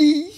see.